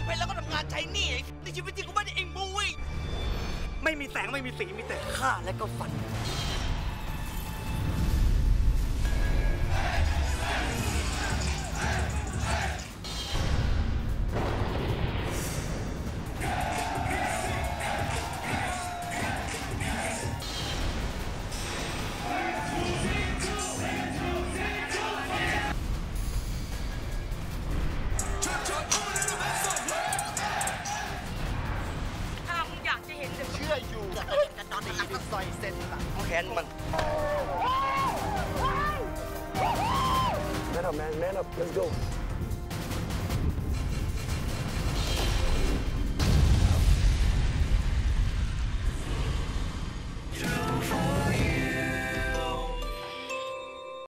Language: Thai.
ำเพลแล้วก็ทำงานใช้หนี้ในชีวิตจริงกูไม่ได้เองมุ้ยไม่มีแสงไม่มีสีมีแต่ข้าและก็ฝัน ออยู่กับกันตอนนี้เป็นซอยเส้นหลังแค้นมัน Man up, man. Man up. Let's go.